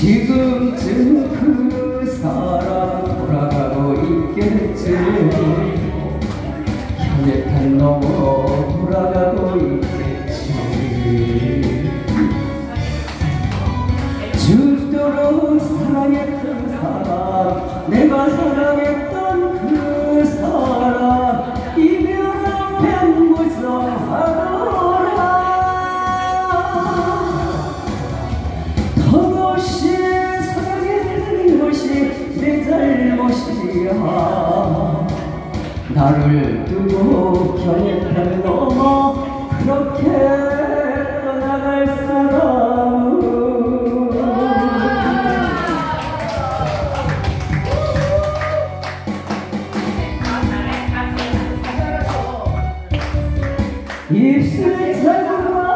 지금쯤 그 사람 돌아가고 있겠지. 현대탄 넘어 돌아가고 있겠지. 사랑했던 사람 내가 사랑했던 그 사람 이별 앞에 무정하더라 턱없이 사랑했던 것이 내 잘못이야. 나를 두고 견해탄 넘어 입술 자그만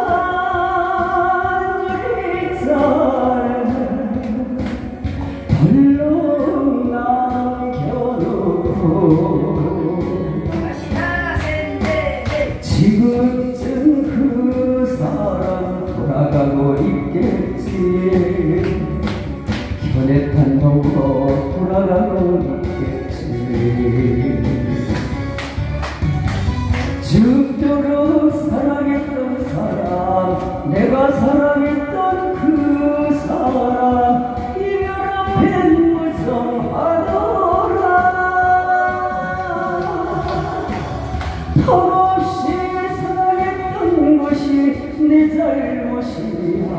우리 덜렁 남겨놓고 지금쯤 그 사람 돌아가고 있겠지. 현해탄 넘어 돌아가고 있겠지 죽도록 사랑했던 사람 내가 사랑했던 그 사람 이별 앞엔 무정하더라. 턱없이 사랑했던 것이 내 잘못이야.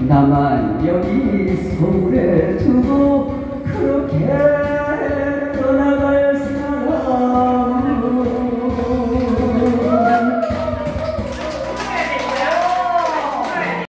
나만 여기 서울에 두고